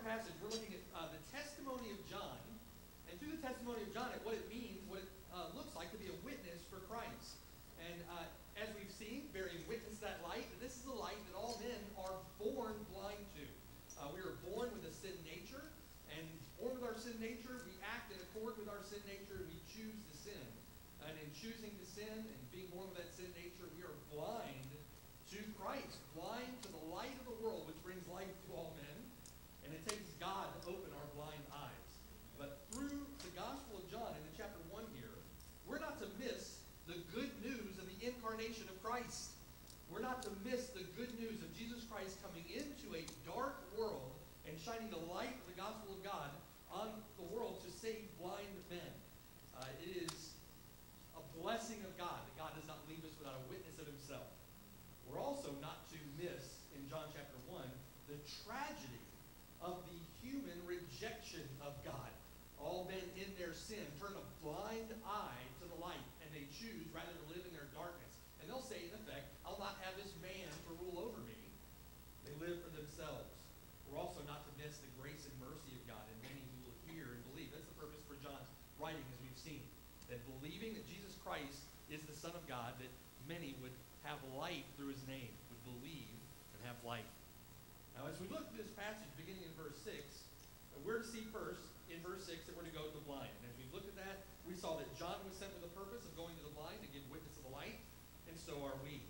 passage, we're looking at uh, the testimony of John, and through the testimony of John, at what it means, what it uh, looks like to be a witness for Christ. And uh, as we've seen, bearing witness that light, this is the light that all men are born blind to. Uh, we are born with a sin nature, and born with our sin nature, we act in accord with our sin nature, and we choose to sin. And in choosing to sin and being born with that sin nature, we are blind to Christ, blind to the light of the world, which brings life to all men. And it takes God to open our blind eyes. But through the Gospel of John, in chapter 1 here, we're not to miss the good news of the incarnation of Christ. We're not to miss the good news of Jesus Christ coming into a dark world and shining the light of the gospel of God on the world to save blind men. Uh, it is a blessing of God that God does not leave us without a witness of himself. We're also not to miss, in John chapter 1, the tragedy of the human rejection of God. All men in their sin turn a blind eye to the light, and they choose rather to live in their darkness. And they'll say, in effect, I'll not have this man to rule over me. They live for themselves. We're also not to miss the grace and mercy of God in many who will hear and believe. That's the purpose for John's writing, as we've seen. That believing that Jesus Christ is the Son of God, that many would have life through his name, would believe and have life. Now, as we look at this passage beginning in verse 6, we're to see first in verse 6 that we're to go to the blind. And as we looked at that, we saw that John was sent with the purpose of going to the blind to give witness of the light, and so are we.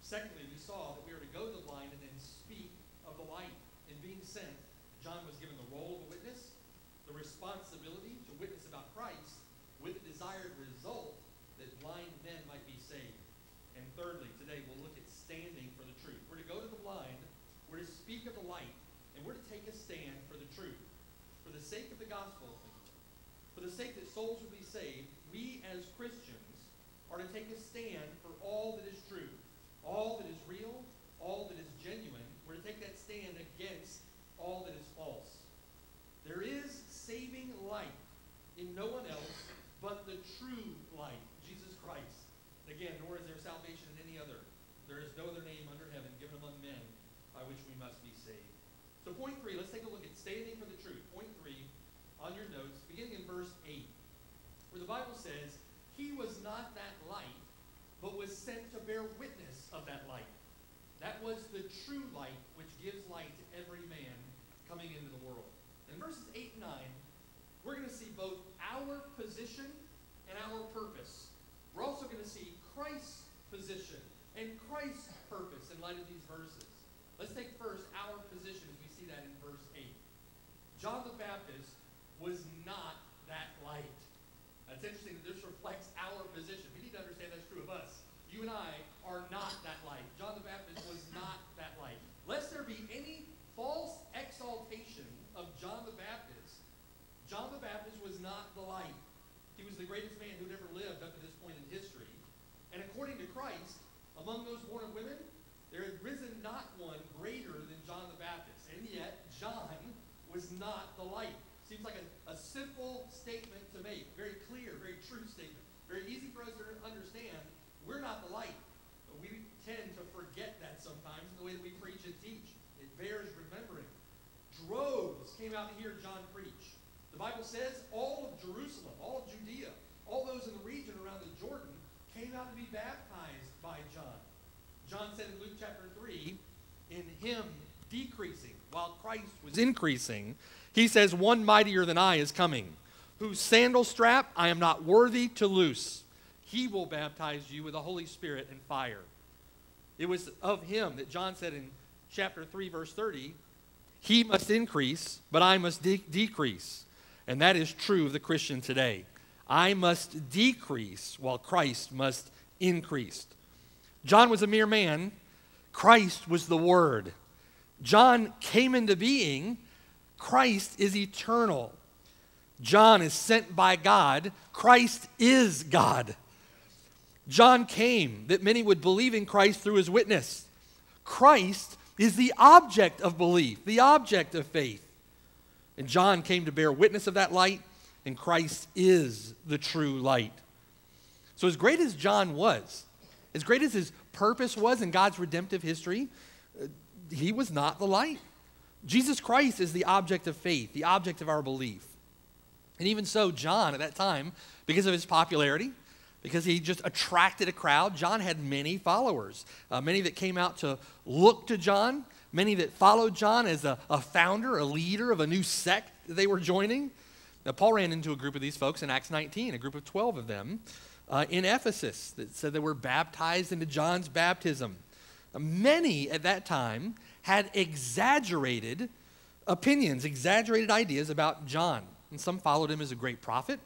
Secondly, we saw that we are to go to the blind and then speak of the light. In being sent, John was given the role of a witness, the responsibility to witness about Christ, with the desired result that blind men might be saved. And thirdly, today we'll look at standing for the truth. We're to go to the blind, we're to speak of the light, and we're to take a stand for the truth. For the sake of the gospel, for the sake that souls will be saved, we as Christians are to take a stand for all that is true, all that is real, all that is genuine. We're to take that stand against all that is false. There is saving light in no one else but the true light, Jesus Christ. Again, nor is there salvation in any other. There is no other name under heaven given among men by which we must be saved. So, point three, let's take a look at standing for the truth. Point three on your notes, beginning in verse 8, where the Bible says, He was not that light, but was sent to bear witness of that light. That was the true light which gives light to every man coming into the world. In verses 8 and 9, we're going to see both our position and our purpose. We're also going to see Christ's position and Christ's purpose in light of these verses. Let's take first our position as we see that in verse 8. John the Baptist was not that light. It's interesting that this reflects our position. We need to understand that's true of us. You and I are not that light. John the Baptist was not that light. Lest there be any false exaltation of John the Baptist, John the Baptist was not the light. He was the greatest man who'd ever lived up to this point in history. And according to Christ, among those born of women, there had risen not one greater than John the Baptist. And yet, John was not the light. Seems like a, a simple statement to make. Very clear, very true statement. Very easy for us to understand. We're not the light. But we tend to forget that sometimes in the way that we preach and teach. It bears remembering. Droves came out to hear John preach. The Bible says all of Jerusalem, all of Judea, all those in the region around the Jordan came out to be baptized by John. John said in Luke chapter 3, in him decreasing while Christ was increasing, he says, One mightier than I is coming, whose sandal strap I am not worthy to loose. He will baptize you with the Holy Spirit and fire. It was of him that John said in chapter 3, verse 30, He must increase, but I must de- decrease. And that is true of the Christian today. I must decrease while Christ must increase. John was a mere man, Christ was the Word. John came into being, Christ is eternal. John is sent by God, Christ is God. John came that many would believe in Christ through his witness. Christ is the object of belief, the object of faith. And John came to bear witness of that light, and Christ is the true light. So, as great as John was, as great as his purpose was in God's redemptive history, he was not the light. Jesus Christ is the object of faith, the object of our belief. And even so, John at that time, because of his popularity, because he just attracted a crowd, John had many followers, uh, many that came out to look to John, many that followed John as a, a founder, a leader of a new sect they were joining. Now, Paul ran into a group of these folks in Acts 19, a group of 12 of them uh, in Ephesus that said they were baptized into John's baptism. Many at that time had exaggerated opinions, exaggerated ideas about John. And some followed him as a great prophet.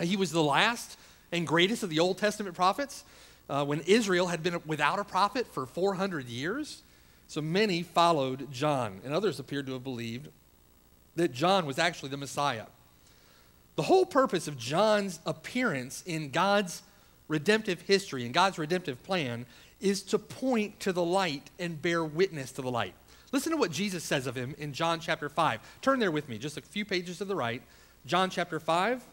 He was the last and greatest of the Old Testament prophets uh, when Israel had been without a prophet for 400 years. So many followed John, and others appeared to have believed that John was actually the Messiah. The whole purpose of John's appearance in God's redemptive history and God's redemptive plan is to point to the light and bear witness to the light. Listen to what Jesus says of him in John chapter 5. Turn there with me, just a few pages to the right. John chapter 5.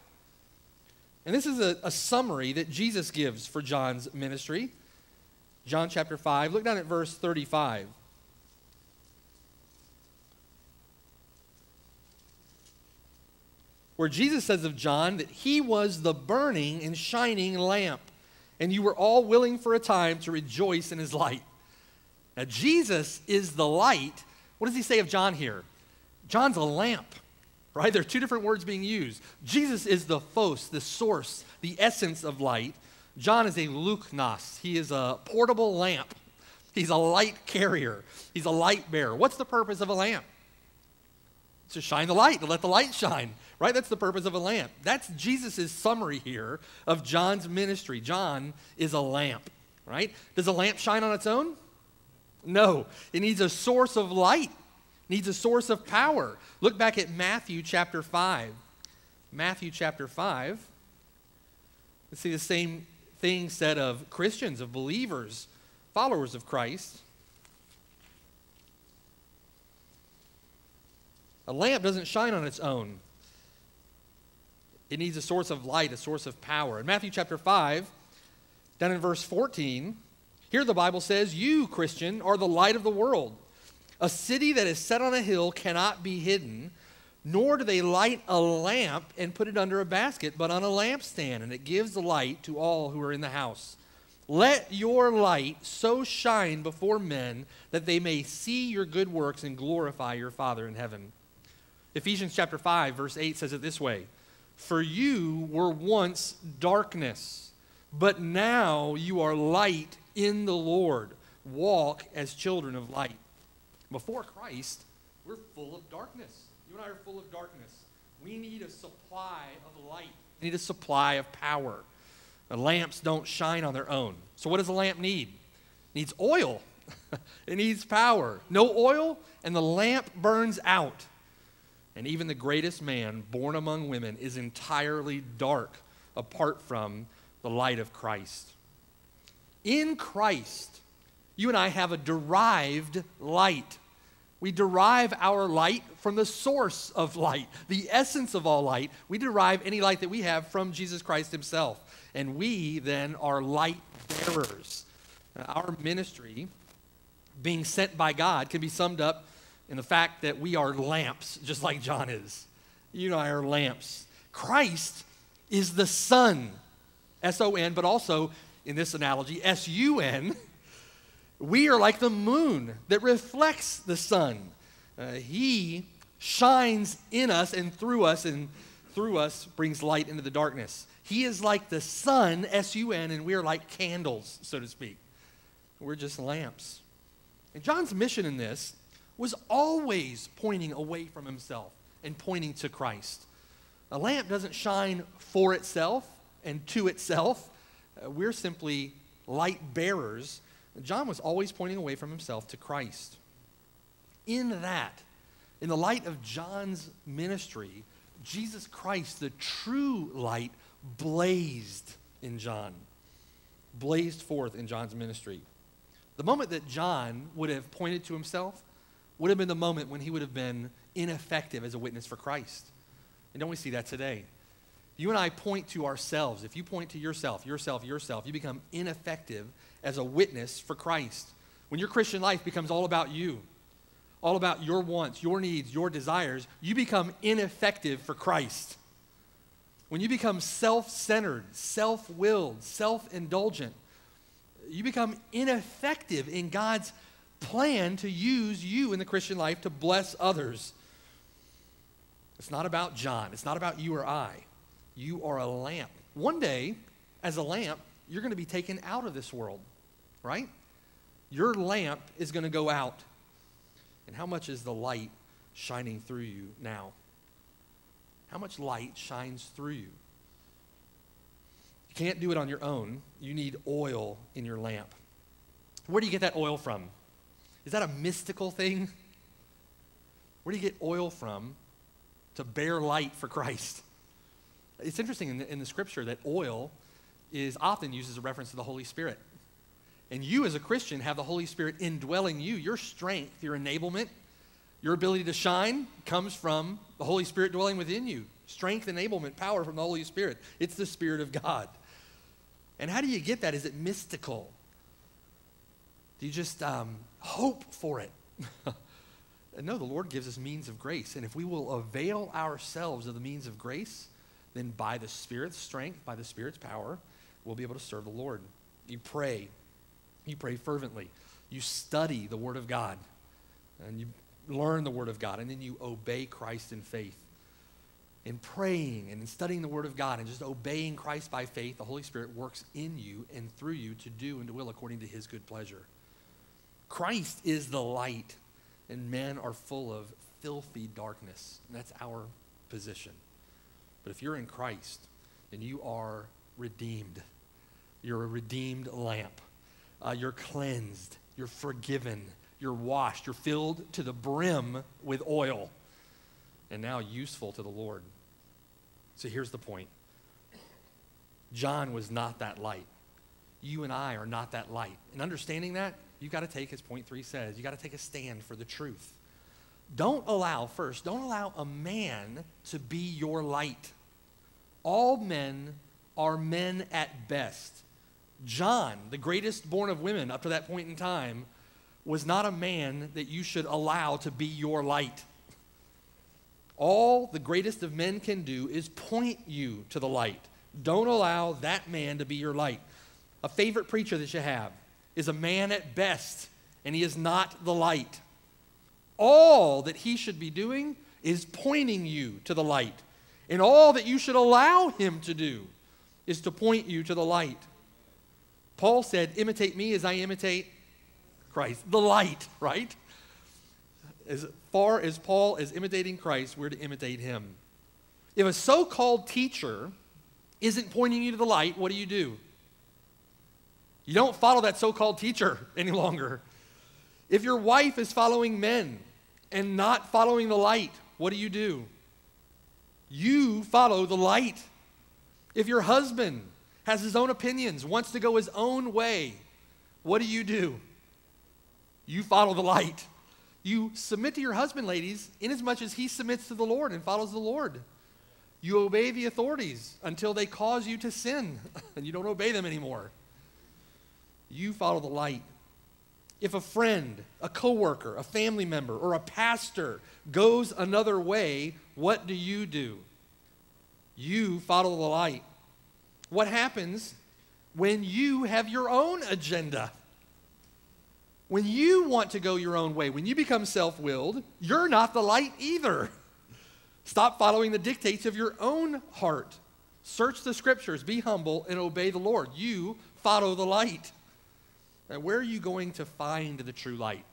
And this is a, a summary that Jesus gives for John's ministry. John chapter 5. Look down at verse 35. where Jesus says of John that he was the burning and shining lamp, and you were all willing for a time to rejoice in his light. Now, Jesus is the light. What does he say of John here? John's a lamp, right? There are two different words being used. Jesus is the phos, the source, the essence of light. John is a luchnos. He is a portable lamp. He's a light carrier. He's a light bearer. What's the purpose of a lamp? To shine the light, to let the light shine right? That's the purpose of a lamp. That's Jesus' summary here of John's ministry. John is a lamp, right? Does a lamp shine on its own? No. It needs a source of light, it needs a source of power. Look back at Matthew chapter 5. Matthew chapter 5. Let's see the same thing said of Christians, of believers, followers of Christ. A lamp doesn't shine on its own. It needs a source of light, a source of power. In Matthew chapter 5, down in verse 14, here the Bible says, You, Christian, are the light of the world. A city that is set on a hill cannot be hidden, nor do they light a lamp and put it under a basket, but on a lampstand, and it gives the light to all who are in the house. Let your light so shine before men that they may see your good works and glorify your Father in heaven. Ephesians chapter 5, verse 8 says it this way for you were once darkness, but now you are light in the Lord. Walk as children of light. Before Christ, we're full of darkness. You and I are full of darkness. We need a supply of light, we need a supply of power. The lamps don't shine on their own. So, what does a lamp need? It needs oil, it needs power. No oil, and the lamp burns out. And even the greatest man born among women is entirely dark apart from the light of Christ. In Christ, you and I have a derived light. We derive our light from the source of light, the essence of all light. We derive any light that we have from Jesus Christ Himself. And we then are light bearers. Our ministry, being sent by God, can be summed up in the fact that we are lamps, just like John is. You and I are lamps. Christ is the sun, S O N, but also in this analogy, S U N. We are like the moon that reflects the sun. Uh, he shines in us and through us, and through us brings light into the darkness. He is like the sun, S U N, and we are like candles, so to speak. We're just lamps. And John's mission in this was always pointing away from himself and pointing to Christ. A lamp doesn't shine for itself and to itself. Uh, we're simply light bearers. John was always pointing away from himself to Christ. In that, in the light of John's ministry, Jesus Christ, the true light, blazed in John, blazed forth in John's ministry. The moment that John would have pointed to himself, would have been the moment when he would have been ineffective as a witness for Christ. And don't we see that today? You and I point to ourselves. If you point to yourself, yourself, yourself, you become ineffective as a witness for Christ. When your Christian life becomes all about you, all about your wants, your needs, your desires, you become ineffective for Christ. When you become self centered, self willed, self indulgent, you become ineffective in God's plan to use you in the Christian life to bless others. It's not about John, it's not about you or I. You are a lamp. One day, as a lamp, you're going to be taken out of this world, right? Your lamp is going to go out. And how much is the light shining through you now? How much light shines through you? You can't do it on your own. You need oil in your lamp. Where do you get that oil from? Is that a mystical thing? Where do you get oil from to bear light for Christ? It's interesting in the, in the scripture that oil is often used as a reference to the Holy Spirit. And you, as a Christian, have the Holy Spirit indwelling you. Your strength, your enablement, your ability to shine comes from the Holy Spirit dwelling within you. Strength, enablement, power from the Holy Spirit. It's the Spirit of God. And how do you get that? Is it mystical? Do you just um, hope for it? no, the Lord gives us means of grace. And if we will avail ourselves of the means of grace, then by the Spirit's strength, by the Spirit's power, we'll be able to serve the Lord. You pray. You pray fervently. You study the Word of God. And you learn the Word of God. And then you obey Christ in faith. In praying and in studying the Word of God and just obeying Christ by faith, the Holy Spirit works in you and through you to do and to will according to His good pleasure. Christ is the light, and men are full of filthy darkness. And that's our position. But if you're in Christ, then you are redeemed. You're a redeemed lamp. Uh, you're cleansed. You're forgiven. You're washed. You're filled to the brim with oil. And now useful to the Lord. So here's the point John was not that light. You and I are not that light. And understanding that, you've got to take, as point three says, you've got to take a stand for the truth. Don't allow, first, don't allow a man to be your light. All men are men at best. John, the greatest born of women up to that point in time, was not a man that you should allow to be your light. All the greatest of men can do is point you to the light. Don't allow that man to be your light. A favorite preacher that you have is a man at best, and he is not the light. All that he should be doing is pointing you to the light. And all that you should allow him to do is to point you to the light. Paul said, Imitate me as I imitate Christ. The light, right? As far as Paul is imitating Christ, we're to imitate him. If a so called teacher isn't pointing you to the light, what do you do? You don't follow that so called teacher any longer. If your wife is following men and not following the light, what do you do? You follow the light. If your husband has his own opinions, wants to go his own way, what do you do? You follow the light. You submit to your husband, ladies, inasmuch as he submits to the Lord and follows the Lord. You obey the authorities until they cause you to sin and you don't obey them anymore. You follow the light. If a friend, a coworker, a family member, or a pastor goes another way, what do you do? You follow the light. What happens when you have your own agenda? When you want to go your own way, when you become self willed, you're not the light either. Stop following the dictates of your own heart. Search the scriptures, be humble, and obey the Lord. You follow the light. Where are you going to find the true light?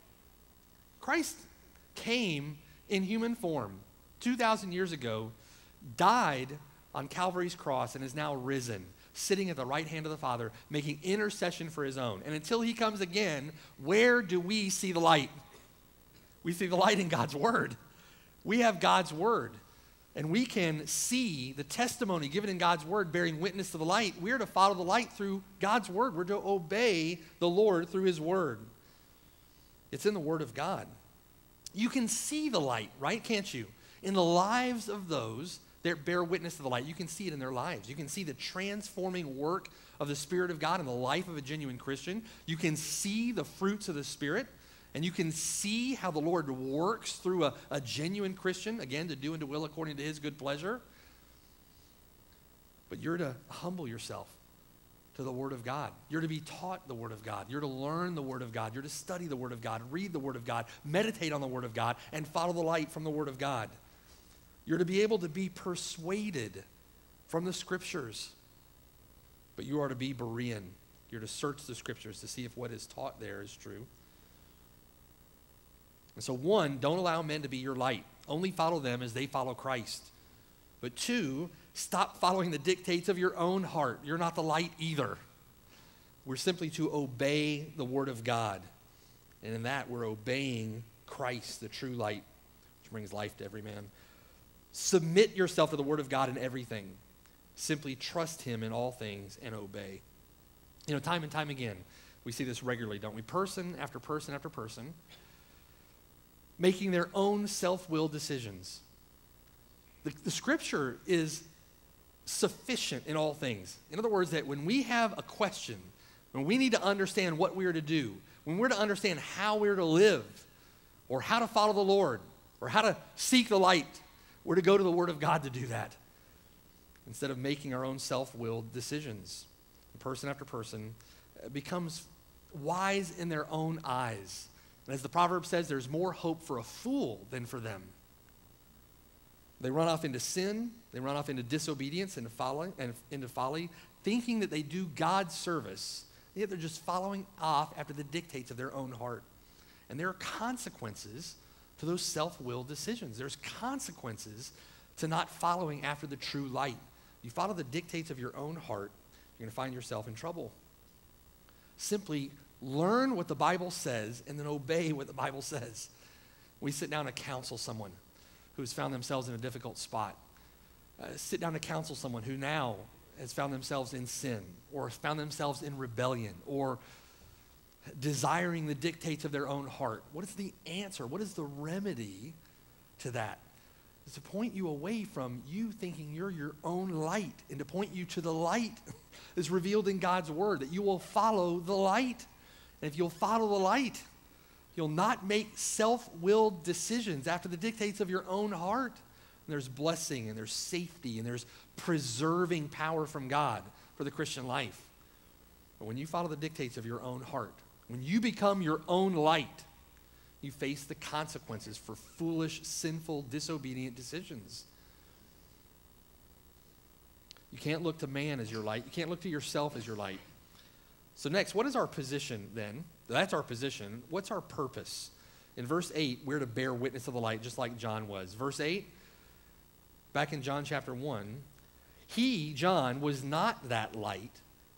Christ came in human form 2,000 years ago, died on Calvary's cross, and is now risen sitting at the right hand of the Father, making intercession for his own. And until he comes again, where do we see the light? We see the light in God's Word. We have God's Word. And we can see the testimony given in God's Word bearing witness to the light. We're to follow the light through God's Word. We're to obey the Lord through His Word. It's in the Word of God. You can see the light, right? Can't you? In the lives of those that bear witness to the light. You can see it in their lives. You can see the transforming work of the Spirit of God in the life of a genuine Christian. You can see the fruits of the Spirit, and you can see how the Lord works through a, a genuine Christian, again, to do and to will according to his good pleasure. But you're to humble yourself to the Word of God. You're to be taught the Word of God. You're to learn the Word of God. You're to study the Word of God, read the Word of God, meditate on the Word of God, and follow the light from the Word of God. You're to be able to be persuaded from the Scriptures. But you are to be Berean. You're to search the Scriptures to see if what is taught there is true. And so, one, don't allow men to be your light. Only follow them as they follow Christ. But two, stop following the dictates of your own heart. You're not the light either. We're simply to obey the Word of God. And in that, we're obeying Christ, the true light, which brings life to every man. Submit yourself to the Word of God in everything. Simply trust Him in all things and obey. You know, time and time again, we see this regularly, don't we? Person after person after person making their own self will decisions. The, the scripture is sufficient in all things. In other words, that when we have a question, when we need to understand what we are to do, when we're to understand how we're to live, or how to follow the Lord, or how to seek the light, we're to go to the Word of God to do that instead of making our own self willed decisions. Person after person uh, becomes wise in their own eyes. As the proverb says, there's more hope for a fool than for them. They run off into sin, they run off into disobedience and folly, and into folly, thinking that they do God's service, yet they're just following off after the dictates of their own heart. And there are consequences to those self-willed decisions. There's consequences to not following after the true light. You follow the dictates of your own heart, you're going to find yourself in trouble. Simply learn what the Bible says and then obey what the Bible says. We sit down to counsel someone who's found themselves in a difficult spot. Uh, sit down to counsel someone who now has found themselves in sin or found themselves in rebellion or desiring the dictates of their own heart. What is the answer? What is the remedy to that? It's to point you away from you thinking you're your own light and to point you to the light that's revealed in God's word, that you will follow the light. And if you'll follow the light, You'll not make self willed decisions after the dictates of your own heart. And there's blessing and there's safety and there's preserving power from God for the Christian life. But when you follow the dictates of your own heart, when you become your own light, you face the consequences for foolish, sinful, disobedient decisions. You can't look to man as your light. You can't look to yourself as your light. So, next, what is our position then? That's our position. What's our purpose? In verse 8, we're to bear witness of the light, just like John was. Verse 8, back in John chapter 1, he, John, was not that light,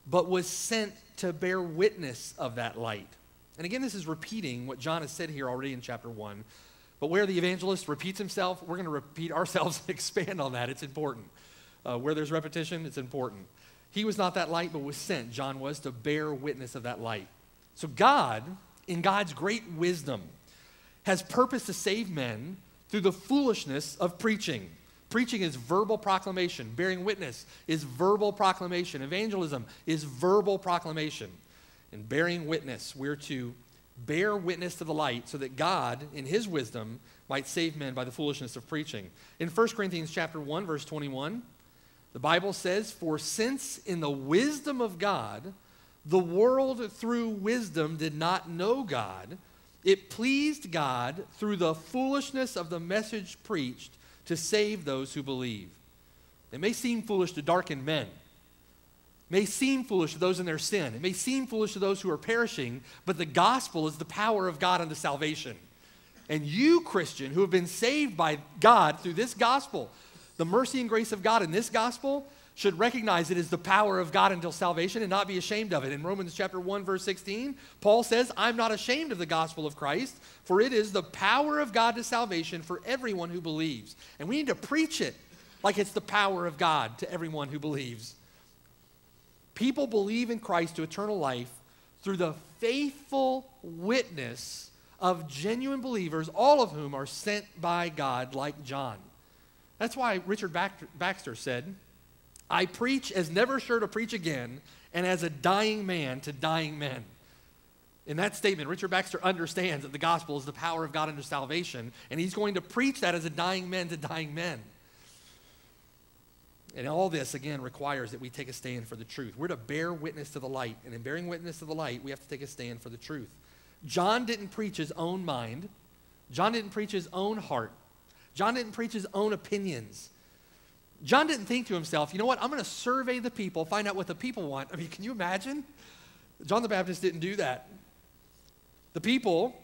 but was sent to bear witness of that light. And again, this is repeating what John has said here already in chapter 1. But where the evangelist repeats himself, we're going to repeat ourselves and expand on that. It's important. Uh, where there's repetition, it's important. He was not that light, but was sent, John was, to bear witness of that light. So, God, in God's great wisdom, has purpose to save men through the foolishness of preaching. Preaching is verbal proclamation. Bearing witness is verbal proclamation. Evangelism is verbal proclamation. And bearing witness, we're to bear witness to the light so that God, in his wisdom, might save men by the foolishness of preaching. In 1 Corinthians chapter 1, verse 21, the Bible says, For since in the wisdom of God, the world through wisdom did not know God, it pleased God through the foolishness of the message preached to save those who believe. It may seem foolish to darken men. It may seem foolish to those in their sin. It may seem foolish to those who are perishing, but the gospel is the power of God unto salvation. And you, Christian, who have been saved by God through this gospel, the mercy and grace of God in this gospel should recognize it is the power of God until salvation and not be ashamed of it. In Romans chapter 1 verse 16, Paul says, "I'm not ashamed of the gospel of Christ, for it is the power of God to salvation for everyone who believes." And we need to preach it like it's the power of God to everyone who believes. People believe in Christ to eternal life through the faithful witness of genuine believers, all of whom are sent by God like John. That's why Richard Baxter said, I preach as never sure to preach again, and as a dying man to dying men. In that statement, Richard Baxter understands that the gospel is the power of God unto salvation, and he's going to preach that as a dying man to dying men. And all this, again, requires that we take a stand for the truth. We're to bear witness to the light, and in bearing witness to the light, we have to take a stand for the truth. John didn't preach his own mind, John didn't preach his own heart, John didn't preach his own opinions. John didn't think to himself, you know what, I'm going to survey the people, find out what the people want. I mean, can you imagine? John the Baptist didn't do that. The people,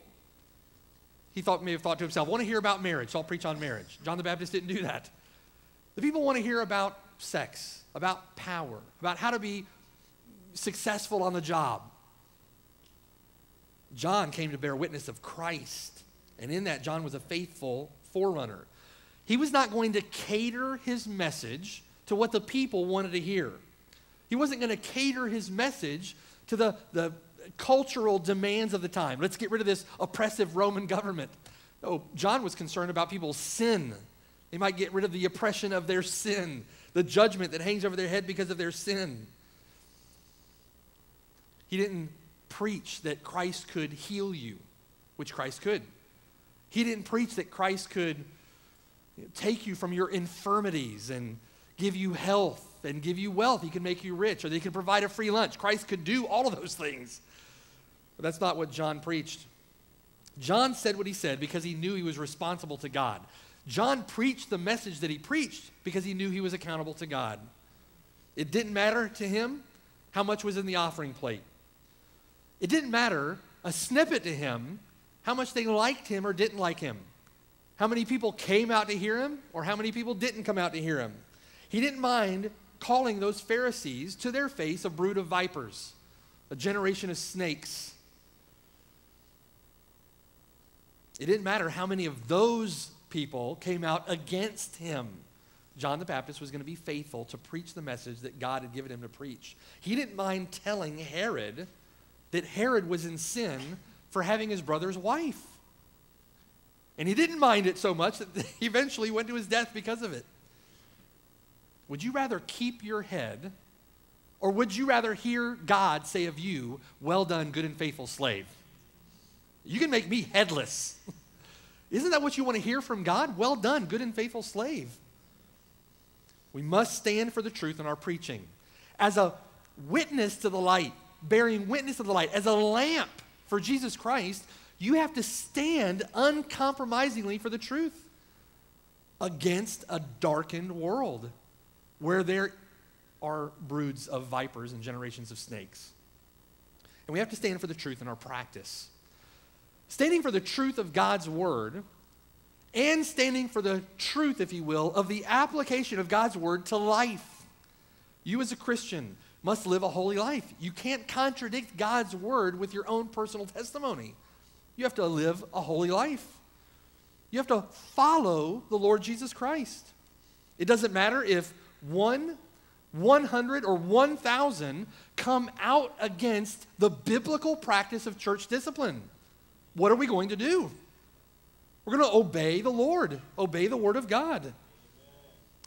he thought, may have thought to himself, want to hear about marriage, so I'll preach on marriage. John the Baptist didn't do that. The people want to hear about sex, about power, about how to be successful on the job. John came to bear witness of Christ, and in that, John was a faithful forerunner. He was not going to cater his message to what the people wanted to hear. He wasn't going to cater his message to the, the cultural demands of the time. Let's get rid of this oppressive Roman government. No, John was concerned about people's sin. They might get rid of the oppression of their sin, the judgment that hangs over their head because of their sin. He didn't preach that Christ could heal you, which Christ could. He didn't preach that Christ could take you from your infirmities and give you health and give you wealth. He could make you rich, or he could provide a free lunch. Christ could do all of those things. But that's not what John preached. John said what he said because he knew he was responsible to God. John preached the message that he preached because he knew he was accountable to God. It didn't matter to him how much was in the offering plate. It didn't matter a snippet to him how much they liked him or didn't like him. How many people came out to hear him or how many people didn't come out to hear him. He didn't mind calling those Pharisees to their face a brood of vipers, a generation of snakes. It didn't matter how many of those people came out against him. John the Baptist was going to be faithful to preach the message that God had given him to preach. He didn't mind telling Herod that Herod was in sin for having his brother's wife. And he didn't mind it so much that he eventually went to his death because of it. Would you rather keep your head, or would you rather hear God say of you, Well done, good and faithful slave? You can make me headless. Isn't that what you want to hear from God? Well done, good and faithful slave. We must stand for the truth in our preaching. As a witness to the light, bearing witness to the light, as a lamp for Jesus Christ, you have to stand uncompromisingly for the truth against a darkened world where there are broods of vipers and generations of snakes. And we have to stand for the truth in our practice standing for the truth of God's word and standing for the truth, if you will, of the application of God's word to life. You, as a Christian, must live a holy life. You can't contradict God's word with your own personal testimony. You have to live a holy life. You have to follow the Lord Jesus Christ. It doesn't matter if one, 100, or 1,000 come out against the biblical practice of church discipline what are we going to do? We're going to obey the Lord, obey the Word of God.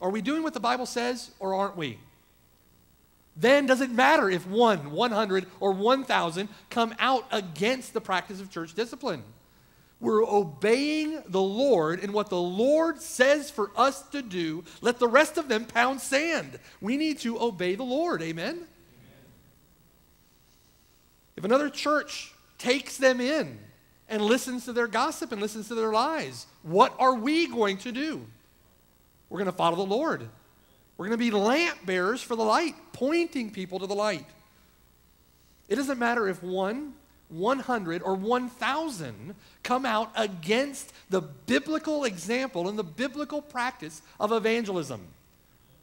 Are we doing what the Bible says or aren't we? Then does it matter if one, 100, or 1,000 come out against the practice of church discipline? We're obeying the Lord in what the Lord says for us to do. Let the rest of them pound sand. We need to obey the Lord. Amen? Amen. If another church takes them in and listens to their gossip and listens to their lies. What are we going to do? We're going to follow the Lord. We're going to be lamp bearers for the light, pointing people to the light. It doesn't matter if one, 100, or 1,000 come out against the biblical example and the biblical practice of evangelism.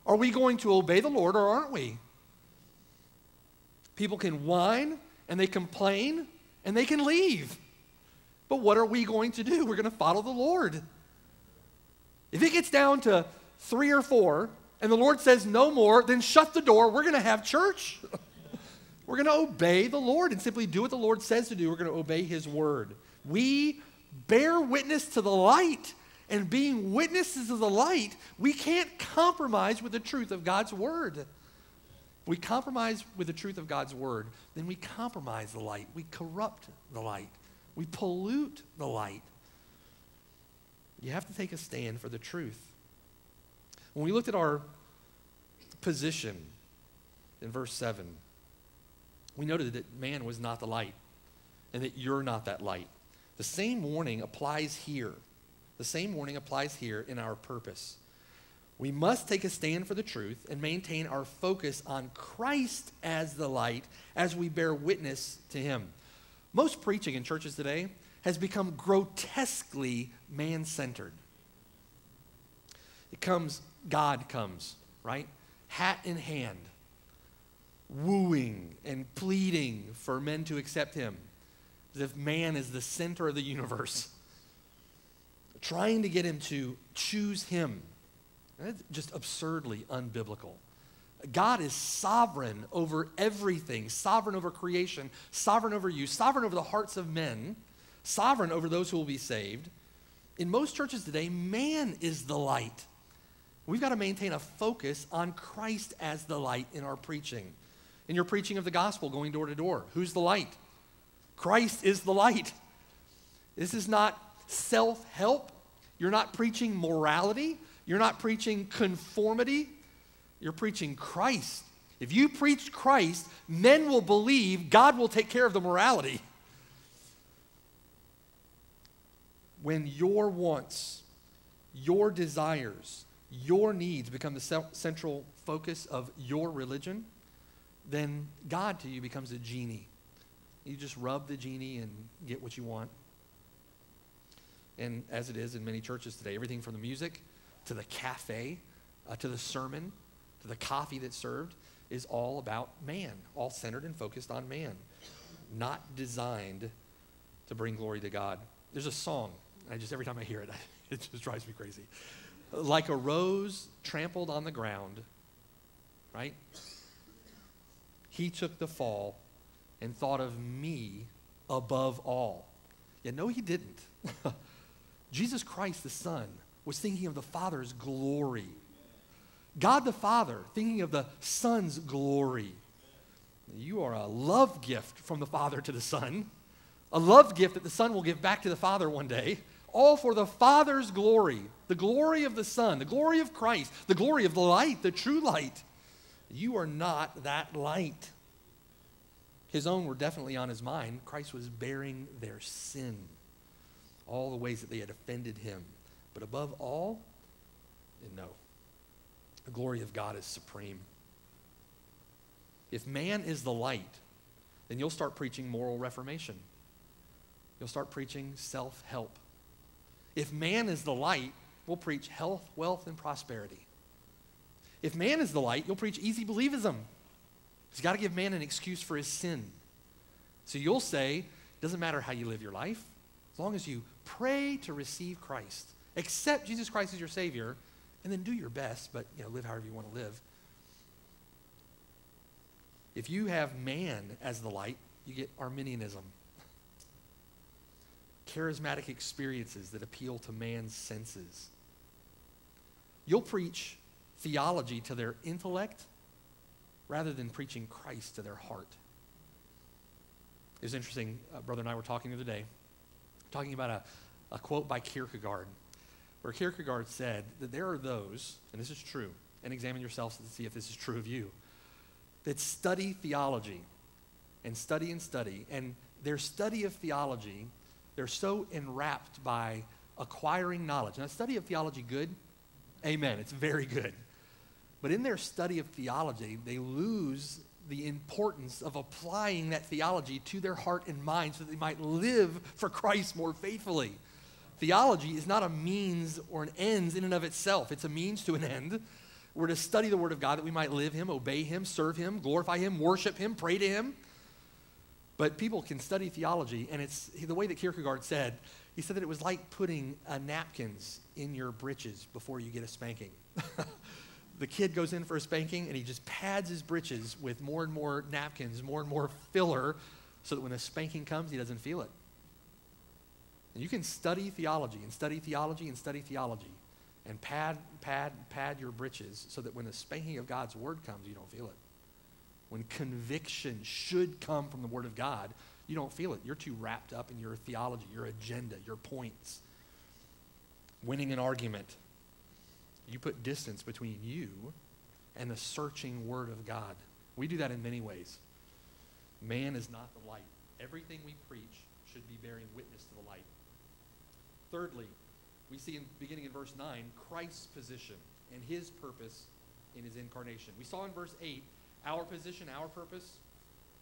Are we going to obey the Lord or aren't we? People can whine and they complain and they can leave. But what are we going to do? We're going to follow the Lord. If it gets down to three or four and the Lord says no more, then shut the door. We're going to have church. We're going to obey the Lord and simply do what the Lord says to do. We're going to obey His word. We bear witness to the light And being witnesses of the light, we can't compromise with the truth of God's word. We compromise with the truth of God's word, then we compromise the light. We corrupt the light. We pollute the light. You have to take a stand for the truth. When we looked at our position in verse 7, we noted that man was not the light and that you're not that light. The same warning applies here. The same warning applies here in our purpose. We must take a stand for the truth and maintain our focus on Christ as the light as we bear witness to him. Most preaching in churches today has become grotesquely man centered. It comes, God comes, right? Hat in hand, wooing and pleading for men to accept him, as if man is the center of the universe, trying to get him to choose him. That's just absurdly unbiblical. God is sovereign over everything, sovereign over creation, sovereign over you, sovereign over the hearts of men, sovereign over those who will be saved. In most churches today, man is the light. We've got to maintain a focus on Christ as the light in our preaching. In your preaching of the gospel, going door to door, who's the light? Christ is the light. This is not self help. You're not preaching morality. You're not preaching conformity. You're preaching Christ. If you preach Christ, men will believe God will take care of the morality. When your wants, your desires, your needs become the central focus of your religion, then God to you becomes a genie. You just rub the genie and get what you want. And as it is in many churches today, everything from the music to the cafe uh, to the sermon to the coffee that's served is all about man, all centered and focused on man, not designed to bring glory to God. There's a song, I just every time I hear it, it just drives me crazy. Like a rose trampled on the ground, right? He took the fall and thought of me above all. Yeah, no, he didn't. Jesus Christ, the Son, was thinking of the Father's glory God the Father, thinking of the Son's glory. You are a love gift from the Father to the Son, a love gift that the Son will give back to the Father one day, all for the Father's glory, the glory of the Son, the glory of Christ, the glory of the light, the true light. You are not that light. His own were definitely on his mind. Christ was bearing their sin, all the ways that they had offended him. But above all, no. The glory of God is supreme. If man is the light, then you'll start preaching moral reformation. You'll start preaching self help. If man is the light, we'll preach health, wealth, and prosperity. If man is the light, you'll preach easy believism. He's got to give man an excuse for his sin. So you'll say, doesn't matter how you live your life, as long as you pray to receive Christ, accept Jesus Christ as your Savior, and then do your best, but you know, live however you want to live. If you have man as the light, you get Arminianism. Charismatic experiences that appeal to man's senses. You'll preach theology to their intellect rather than preaching Christ to their heart. It was interesting, uh, brother and I were talking the other day, talking about a, a quote by Kierkegaard where Kierkegaard said that there are those, and this is true, and examine yourselves to see if this is true of you, that study theology and study and study, and their study of theology, they're so enwrapped by acquiring knowledge. Now, study of theology good? Amen. It's very good. But in their study of theology, they lose the importance of applying that theology to their heart and mind so that they might live for Christ more faithfully. Theology is not a means or an ends in and of itself, it's a means to an end. We're to study the Word of God that we might live Him, obey Him, serve Him, glorify Him, worship Him, pray to Him. But people can study theology, and it's the way that Kierkegaard said, he said that it was like putting uh, napkins in your britches before you get a spanking. the kid goes in for a spanking, and he just pads his britches with more and more napkins, more and more filler, so that when the spanking comes, he doesn't feel it. And you can study theology and study theology and study theology and pad, pad, pad your britches so that when the spanking of God's word comes, you don't feel it. When conviction should come from the word of God, you don't feel it. You're too wrapped up in your theology, your agenda, your points. Winning an argument. You put distance between you and the searching word of God. We do that in many ways. Man is not the light. Everything we preach should be bearing witness to the light. Thirdly, we see in beginning in verse 9 Christ's position and his purpose in his incarnation. We saw in verse 8 our position, our purpose,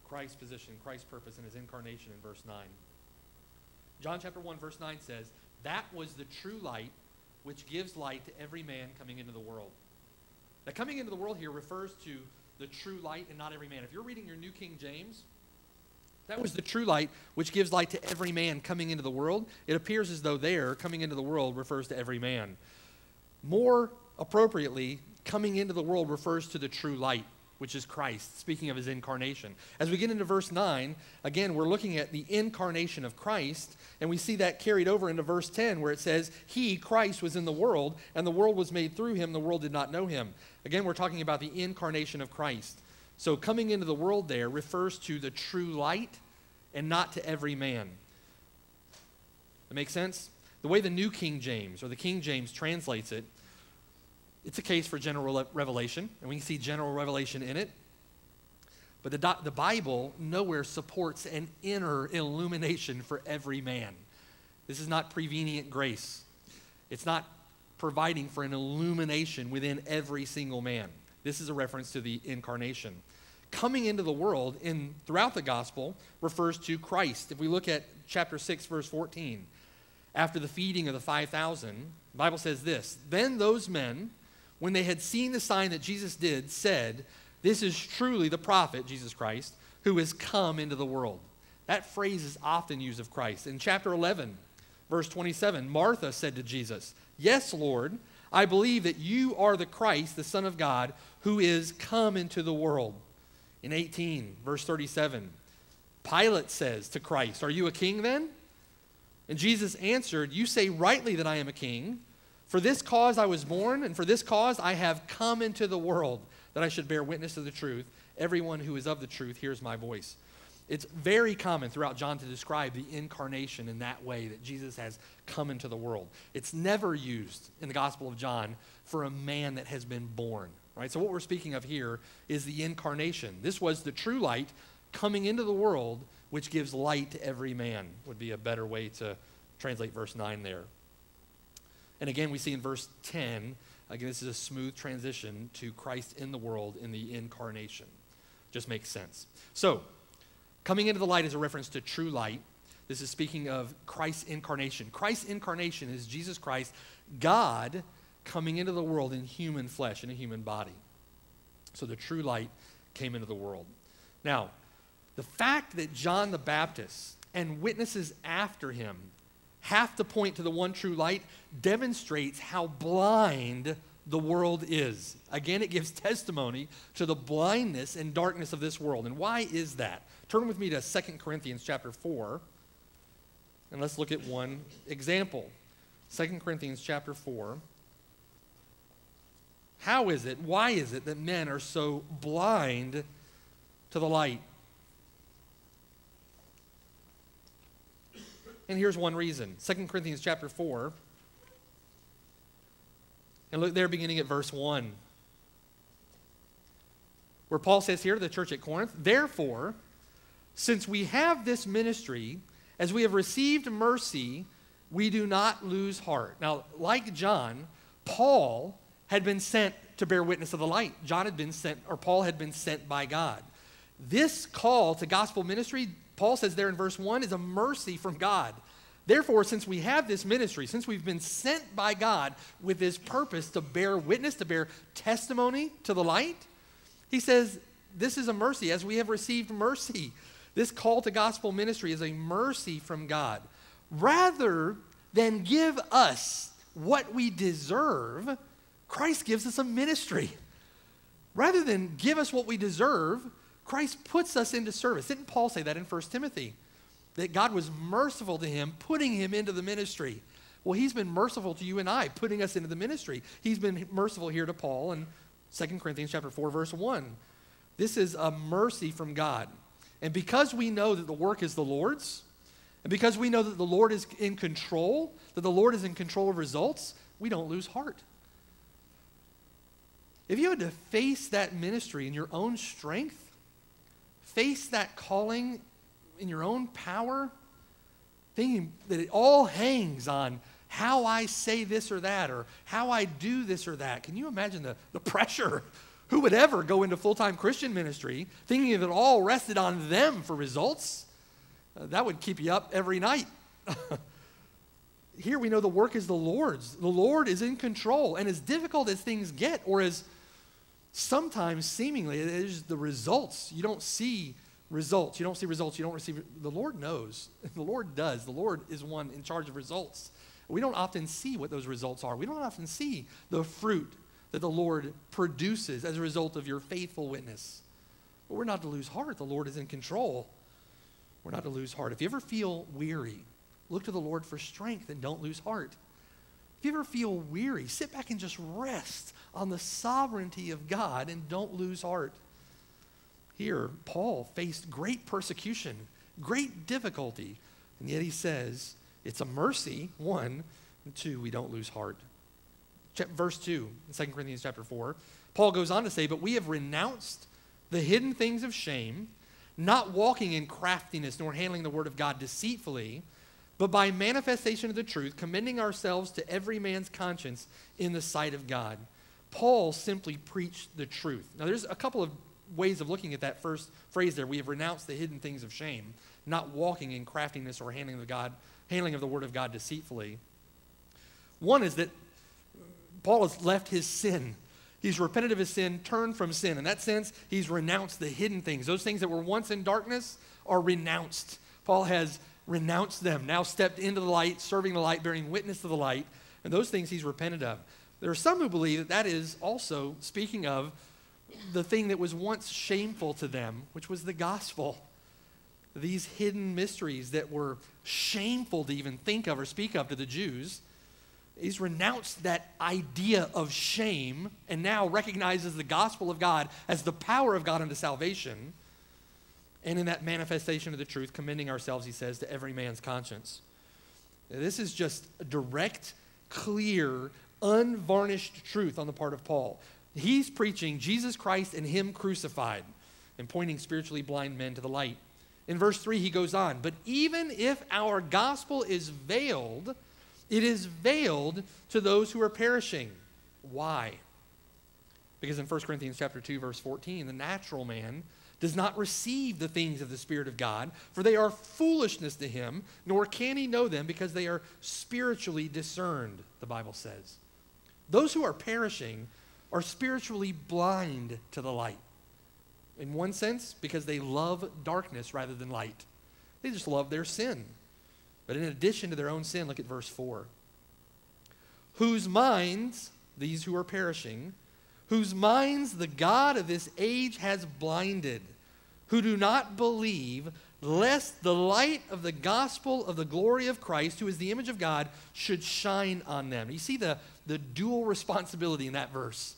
Christ's position, Christ's purpose in his incarnation in verse 9. John chapter 1 verse 9 says, "That was the true light which gives light to every man coming into the world." Now coming into the world here refers to the true light and not every man. If you're reading your New King James, that was the true light which gives light to every man coming into the world. It appears as though there, coming into the world, refers to every man. More appropriately, coming into the world refers to the true light, which is Christ, speaking of his incarnation. As we get into verse 9, again, we're looking at the incarnation of Christ, and we see that carried over into verse 10, where it says, He, Christ, was in the world, and the world was made through him, the world did not know him. Again, we're talking about the incarnation of Christ. So coming into the world there refers to the true light and not to every man. That makes sense? The way the New King James or the King James translates it, it's a case for general revelation, and we can see general revelation in it. But the, the Bible nowhere supports an inner illumination for every man. This is not prevenient grace. It's not providing for an illumination within every single man. This is a reference to the incarnation. Coming into the world in throughout the gospel refers to Christ. If we look at chapter 6 verse 14, after the feeding of the 5000, the Bible says this, then those men when they had seen the sign that Jesus did said, this is truly the prophet Jesus Christ who has come into the world. That phrase is often used of Christ. In chapter 11, verse 27, Martha said to Jesus, Yes, Lord, I believe that you are the Christ, the Son of God, who is come into the world. In 18, verse 37, Pilate says to Christ, Are you a king then? And Jesus answered, You say rightly that I am a king. For this cause I was born, and for this cause I have come into the world, that I should bear witness to the truth. Everyone who is of the truth hears my voice. It's very common throughout John to describe the incarnation in that way that Jesus has come into the world. It's never used in the Gospel of John for a man that has been born. Right? So what we're speaking of here is the incarnation. This was the true light coming into the world which gives light to every man would be a better way to translate verse 9 there. And again we see in verse 10 again this is a smooth transition to Christ in the world in the incarnation. Just makes sense. So, Coming into the light is a reference to true light. This is speaking of Christ's incarnation. Christ's incarnation is Jesus Christ, God coming into the world in human flesh, in a human body. So the true light came into the world. Now, the fact that John the Baptist and witnesses after him have to point to the one true light demonstrates how blind the world is. Again, it gives testimony to the blindness and darkness of this world. And why is that? Turn with me to 2 Corinthians chapter 4, and let's look at one example. 2 Corinthians chapter 4. How is it, why is it that men are so blind to the light? And here's one reason. 2 Corinthians chapter 4 and look there, beginning at verse 1, where Paul says here to the church at Corinth, Therefore, since we have this ministry, as we have received mercy, we do not lose heart. Now, like John, Paul had been sent to bear witness of the light. John had been sent, or Paul had been sent by God. This call to gospel ministry, Paul says there in verse 1, is a mercy from God. Therefore, since we have this ministry, since we've been sent by God with this purpose to bear witness, to bear testimony to the light, he says, This is a mercy, as we have received mercy. This call to gospel ministry is a mercy from God. Rather than give us what we deserve, Christ gives us a ministry. Rather than give us what we deserve, Christ puts us into service. Didn't Paul say that in 1 Timothy? that God was merciful to him, putting him into the ministry. Well, he's been merciful to you and I, putting us into the ministry. He's been merciful here to Paul in 2 Corinthians chapter 4, verse 1. This is a mercy from God. And because we know that the work is the Lord's, and because we know that the Lord is in control, that the Lord is in control of results, we don't lose heart. If you had to face that ministry in your own strength, face that calling in your own power, thinking that it all hangs on how I say this or that or how I do this or that, can you imagine the, the pressure? Who would ever go into full time Christian ministry thinking that it all rested on them for results? Uh, that would keep you up every night. Here we know the work is the Lord's. The Lord is in control. And as difficult as things get, or as sometimes seemingly it is the results, you don't see results. You don't see results. You don't receive. The Lord knows. The Lord does. The Lord is one in charge of results. We don't often see what those results are. We don't often see the fruit that the Lord produces as a result of your faithful witness. But we're not to lose heart. The Lord is in control. We're not to lose heart. If you ever feel weary, look to the Lord for strength and don't lose heart. If you ever feel weary, sit back and just rest on the sovereignty of God and don't lose heart. Here, Paul faced great persecution, great difficulty, and yet he says it's a mercy, one, and two, we don't lose heart. Verse 2 in 2 Corinthians chapter 4, Paul goes on to say, But we have renounced the hidden things of shame not walking in craftiness nor handling the word of God deceitfully, but by manifestation of the truth, commending ourselves to every man's conscience in the sight of God. Paul simply preached the truth. Now, there's a couple of ways of looking at that first phrase there. We have renounced the hidden things of shame, not walking in craftiness or handling, the God, handling of the word of God deceitfully. One is that Paul has left his sin He's repented of his sin, turned from sin. In that sense, he's renounced the hidden things. Those things that were once in darkness are renounced. Paul has renounced them, now stepped into the light, serving the light, bearing witness to the light. And those things he's repented of. There are some who believe that that is also speaking of the thing that was once shameful to them, which was the gospel. These hidden mysteries that were shameful to even think of or speak of to the Jews He's renounced that idea of shame and now recognizes the gospel of God as the power of God unto salvation. And in that manifestation of the truth, commending ourselves, he says, to every man's conscience. This is just direct, clear, unvarnished truth on the part of Paul. He's preaching Jesus Christ and Him crucified and pointing spiritually blind men to the light. In verse 3, he goes on, But even if our gospel is veiled, it is veiled to those who are perishing. Why? Because in 1 Corinthians chapter 2 verse 14, the natural man does not receive the things of the spirit of God, for they are foolishness to him, nor can he know them because they are spiritually discerned, the Bible says. Those who are perishing are spiritually blind to the light. In one sense, because they love darkness rather than light. They just love their sin. But in addition to their own sin, look at verse 4. Whose minds, these who are perishing, whose minds the God of this age has blinded, who do not believe, lest the light of the gospel of the glory of Christ, who is the image of God, should shine on them. You see the, the dual responsibility in that verse.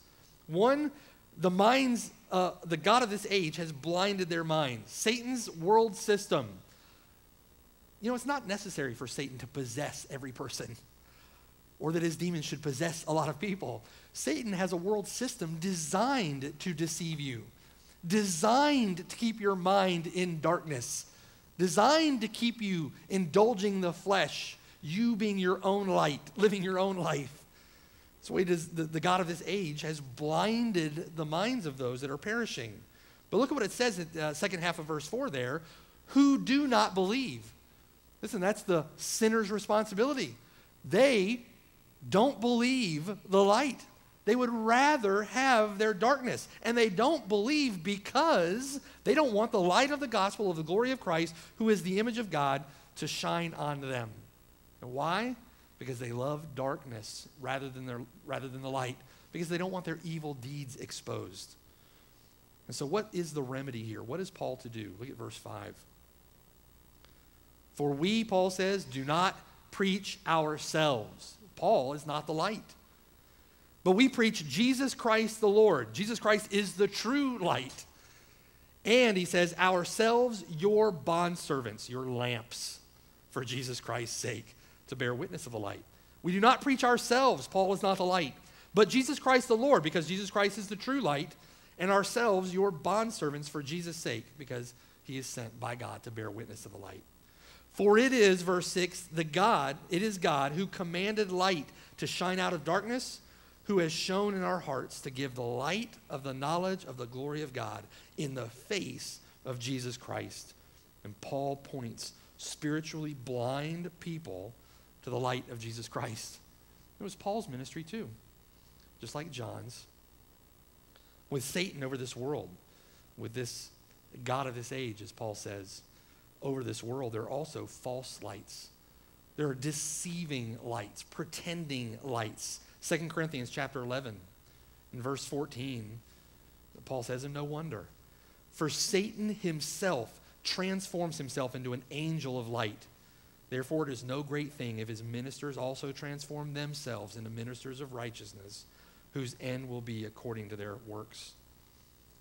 One, the minds, uh, the God of this age has blinded their minds. Satan's world system you know, it's not necessary for Satan to possess every person or that his demons should possess a lot of people. Satan has a world system designed to deceive you, designed to keep your mind in darkness, designed to keep you indulging the flesh, you being your own light, living your own life. So it is the, the God of this age has blinded the minds of those that are perishing. But look at what it says in the uh, second half of verse 4 there who do not believe. Listen, that's the sinner's responsibility. They don't believe the light. They would rather have their darkness. And they don't believe because they don't want the light of the gospel of the glory of Christ, who is the image of God, to shine on them. And why? Because they love darkness rather than, their, rather than the light, because they don't want their evil deeds exposed. And so, what is the remedy here? What is Paul to do? Look at verse 5. For we, Paul says, do not preach ourselves. Paul is not the light. But we preach Jesus Christ the Lord. Jesus Christ is the true light. And he says, ourselves, your bondservants, your lamps, for Jesus Christ's sake, to bear witness of the light. We do not preach ourselves. Paul is not the light. But Jesus Christ the Lord, because Jesus Christ is the true light, and ourselves, your bondservants, for Jesus' sake, because he is sent by God to bear witness of the light. For it is, verse 6, the God, it is God who commanded light to shine out of darkness, who has shown in our hearts to give the light of the knowledge of the glory of God in the face of Jesus Christ. And Paul points spiritually blind people to the light of Jesus Christ. It was Paul's ministry too, just like John's. With Satan over this world, with this God of this age, as Paul says, over this world, there are also false lights. There are deceiving lights, pretending lights. 2 Corinthians chapter 11, in verse 14, Paul says, and no wonder. For Satan himself transforms himself into an angel of light. Therefore, it is no great thing if his ministers also transform themselves into ministers of righteousness, whose end will be according to their works.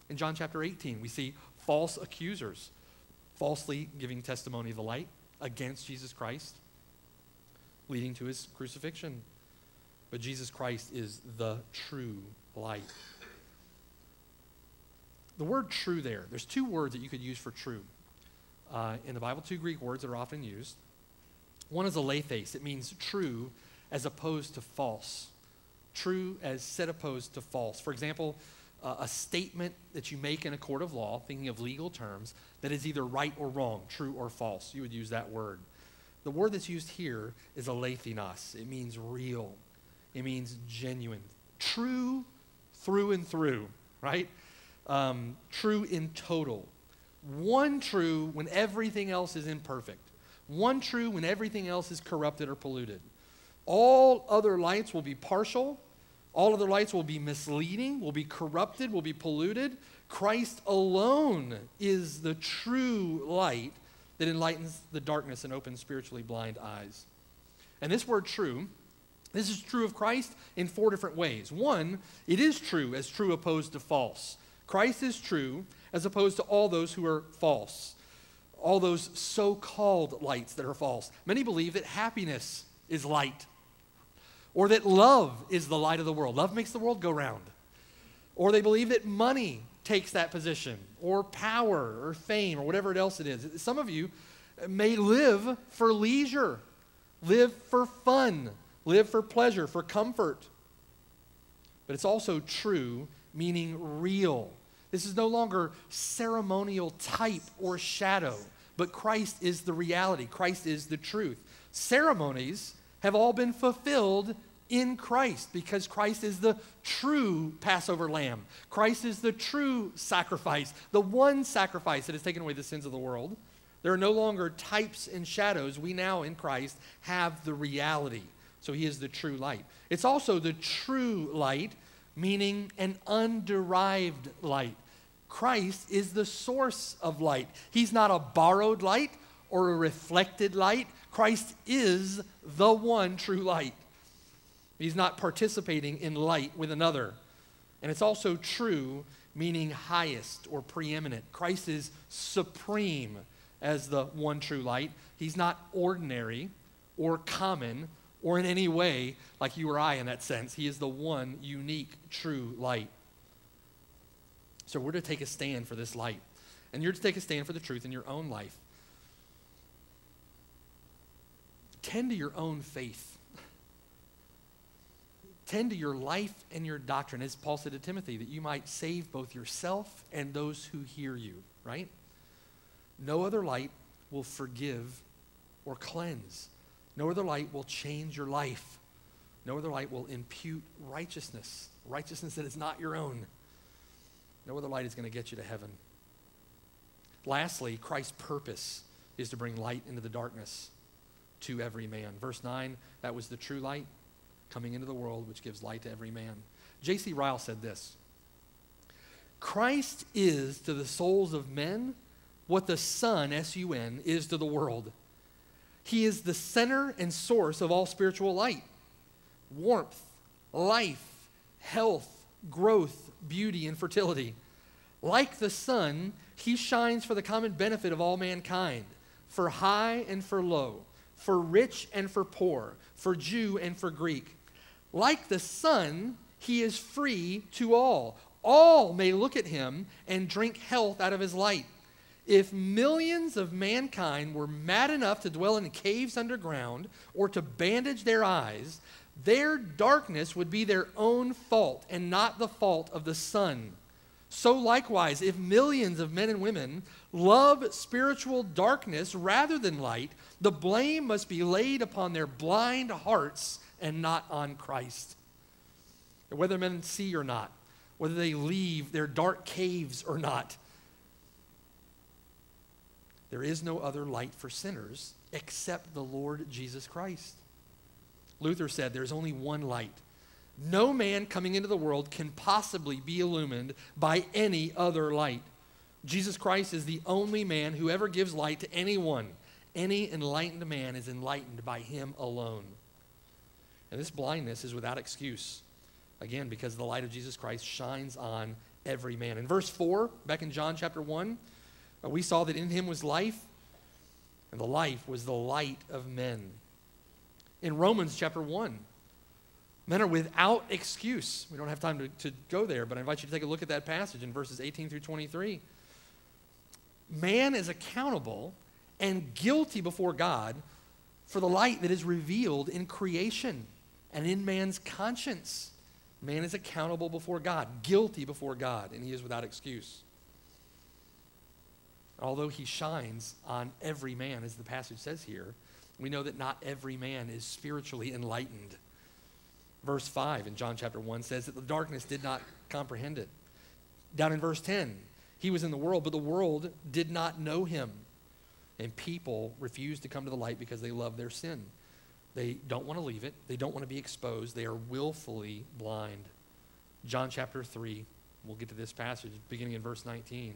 In John chapter 18, we see false accusers falsely giving testimony of the light against Jesus Christ, leading to his crucifixion. But Jesus Christ is the true light. The word true there, there's two words that you could use for true. Uh, in the Bible, two Greek words that are often used. One is alethes, it means true as opposed to false. True as set opposed to false. For example, uh, a statement that you make in a court of law, thinking of legal terms, that is either right or wrong, true or false. You would use that word. The word that's used here is alethinos. It means real. It means genuine. True through and through, right? Um, true in total. One true when everything else is imperfect. One true when everything else is corrupted or polluted. All other lights will be partial. All other lights will be misleading, will be corrupted, will be polluted. Christ alone is the true light that enlightens the darkness and opens spiritually blind eyes. And this word true, this is true of Christ in four different ways. One, it is true as true opposed to false. Christ is true as opposed to all those who are false, all those so called lights that are false. Many believe that happiness is light, or that love is the light of the world. Love makes the world go round. Or they believe that money takes that position, or power, or fame, or whatever else it is. Some of you may live for leisure, live for fun, live for pleasure, for comfort. But it's also true, meaning real. This is no longer ceremonial type or shadow, but Christ is the reality. Christ is the truth. Ceremonies have all been fulfilled in Christ because Christ is the true Passover lamb. Christ is the true sacrifice, the one sacrifice that has taken away the sins of the world. There are no longer types and shadows. We now in Christ have the reality. So he is the true light. It's also the true light, meaning an underived light. Christ is the source of light. He's not a borrowed light or a reflected light. Christ is the one true light. He's not participating in light with another. And it's also true, meaning highest or preeminent. Christ is supreme as the one true light. He's not ordinary or common or in any way like you or I in that sense. He is the one unique true light. So we're to take a stand for this light. And you're to take a stand for the truth in your own life. Tend to your own faith tend to your life and your doctrine, as Paul said to Timothy, that you might save both yourself and those who hear you, right? No other light will forgive or cleanse. No other light will change your life. No other light will impute righteousness, righteousness that is not your own. No other light is going to get you to heaven. Lastly, Christ's purpose is to bring light into the darkness to every man. Verse 9, that was the true light coming into the world, which gives light to every man. J.C. Ryle said this Christ is to the souls of men what the sun, S U N, is to the world. He is the center and source of all spiritual light, warmth, life, health, growth, beauty, and fertility. Like the sun, he shines for the common benefit of all mankind, for high and for low, for rich and for poor, for Jew and for Greek. Like the sun, he is free to all. All may look at him and drink health out of his light. If millions of mankind were mad enough to dwell in caves underground or to bandage their eyes, their darkness would be their own fault and not the fault of the sun. So, likewise, if millions of men and women love spiritual darkness rather than light, the blame must be laid upon their blind hearts and not on Christ. Whether men see or not, whether they leave their dark caves or not, there is no other light for sinners except the Lord Jesus Christ. Luther said there's only one light. No man coming into the world can possibly be illumined by any other light. Jesus Christ is the only man who ever gives light to anyone. Any enlightened man is enlightened by him alone. And this blindness is without excuse. Again, because the light of Jesus Christ shines on every man. In verse 4, back in John chapter 1, uh, we saw that in him was life, and the life was the light of men. In Romans chapter 1, men are without excuse. We don't have time to, to go there, but I invite you to take a look at that passage in verses 18 through 23. Man is accountable and guilty before God for the light that is revealed in creation and in man's conscience. Man is accountable before God, guilty before God, and he is without excuse. Although he shines on every man, as the passage says here, we know that not every man is spiritually enlightened. Verse 5 in John chapter 1 says that the darkness did not comprehend it. Down in verse 10, he was in the world, but the world did not know him. And people refuse to come to the light because they love their sin. They don't want to leave it, they don't want to be exposed. They are willfully blind. John chapter 3, we'll get to this passage beginning in verse 19.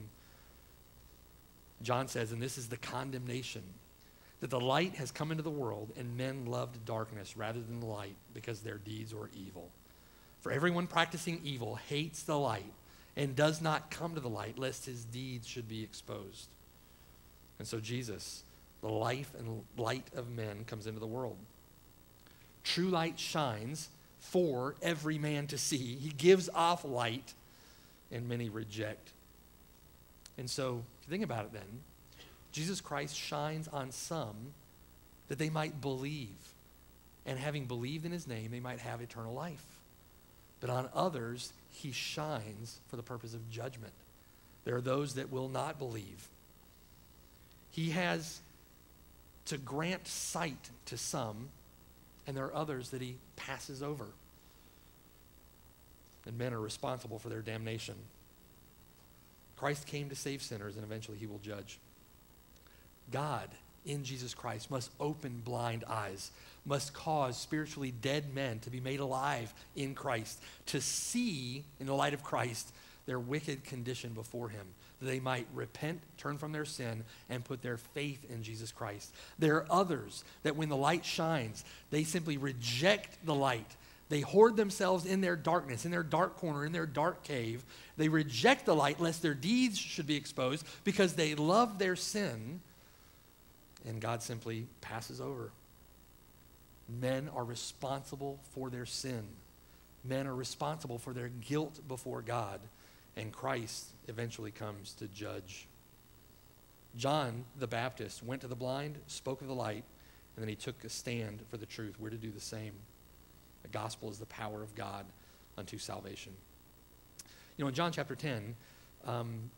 John says, and this is the condemnation that the light has come into the world, and men loved darkness rather than the light because their deeds were evil. For everyone practicing evil hates the light and does not come to the light, lest his deeds should be exposed. And so Jesus, the life and light of men, comes into the world. True light shines for every man to see. He gives off light, and many reject. And so, if you think about it then, Jesus Christ shines on some that they might believe. And having believed in his name, they might have eternal life. But on others, he shines for the purpose of judgment. There are those that will not believe. He has to grant sight to some, and there are others that he passes over. And men are responsible for their damnation. Christ came to save sinners, and eventually he will judge. God in Jesus Christ must open blind eyes, must cause spiritually dead men to be made alive in Christ, to see in the light of Christ their wicked condition before him, that they might repent, turn from their sin, and put their faith in Jesus Christ. There are others that when the light shines, they simply reject the light. They hoard themselves in their darkness, in their dark corner, in their dark cave. They reject the light lest their deeds should be exposed because they love their sin and God simply passes over. Men are responsible for their sin. Men are responsible for their guilt before God, and Christ eventually comes to judge. John the Baptist went to the blind, spoke of the light, and then he took a stand for the truth. We're to do the same. The gospel is the power of God unto salvation. You know, in John chapter 10, um,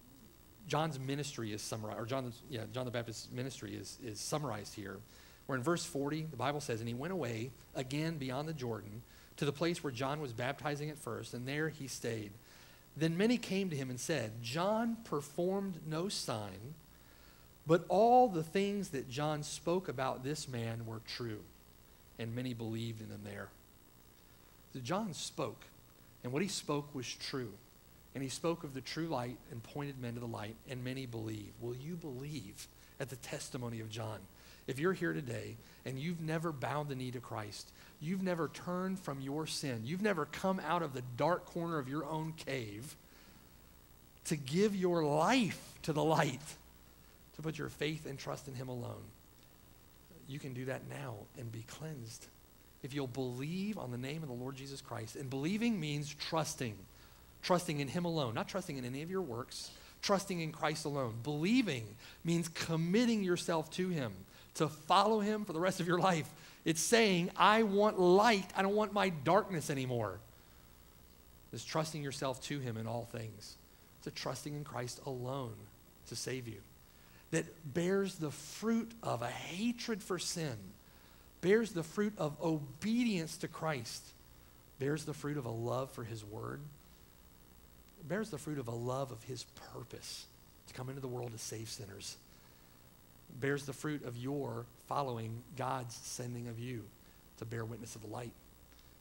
John's ministry is summarized, or John, yeah, John the Baptist's ministry is, is summarized here. Where in verse 40, the Bible says, And he went away again beyond the Jordan to the place where John was baptizing at first, and there he stayed. Then many came to him and said, John performed no sign, but all the things that John spoke about this man were true. And many believed in him there. John spoke, and what he spoke was true. And he spoke of the true light and pointed men to the light, and many believe. Will you believe at the testimony of John? If you're here today and you've never bowed the knee to Christ, you've never turned from your sin, you've never come out of the dark corner of your own cave to give your life to the light, to put your faith and trust in Him alone, you can do that now and be cleansed. If you'll believe on the name of the Lord Jesus Christ, and believing means trusting, trusting in Him alone, not trusting in any of your works, trusting in Christ alone. Believing means committing yourself to Him, to follow Him for the rest of your life. It's saying, I want light, I don't want my darkness anymore. It's trusting yourself to Him in all things. It's a trusting in Christ alone to save you. That bears the fruit of a hatred for sin, bears the fruit of obedience to Christ, bears the fruit of a love for His Word, bears the fruit of a love of His purpose to come into the world to save sinners, bears the fruit of your following God's sending of you to bear witness of the light.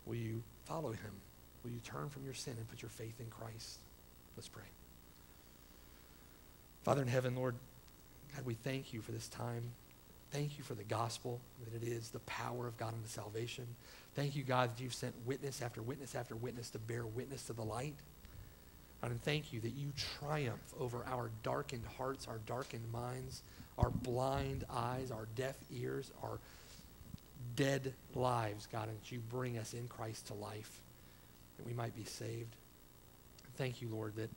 Will you follow Him? Will you turn from your sin and put your faith in Christ? Let's pray. Father in heaven, Lord, God, we thank you for this time. Thank you for the gospel, that it is the power of God unto salvation. Thank you, God, that you've sent witness after witness after witness to bear witness to the light. And thank you that you triumph over our darkened hearts, our darkened minds, our blind eyes, our deaf ears, our dead lives, God, and that you bring us in Christ to life, that we might be saved. Thank you, Lord, that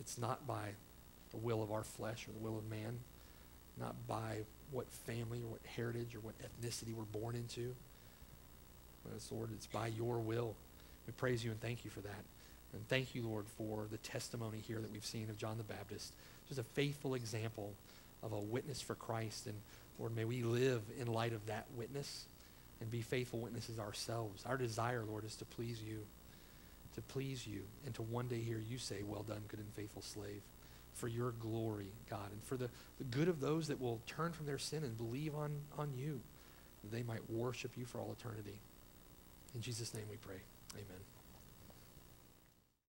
it's not by the will of our flesh or the will of man, not by what family or what heritage or what ethnicity we're born into. But it's, Lord, it's by your will. We praise you and thank you for that. And thank you, Lord, for the testimony here that we've seen of John the Baptist. Just a faithful example of a witness for Christ. And Lord, may we live in light of that witness and be faithful witnesses ourselves. Our desire, Lord, is to please you, to please you, and to one day hear you say, Well done, good and faithful slave for your glory, God, and for the, the good of those that will turn from their sin and believe on, on you, that they might worship you for all eternity. In Jesus' name we pray. Amen.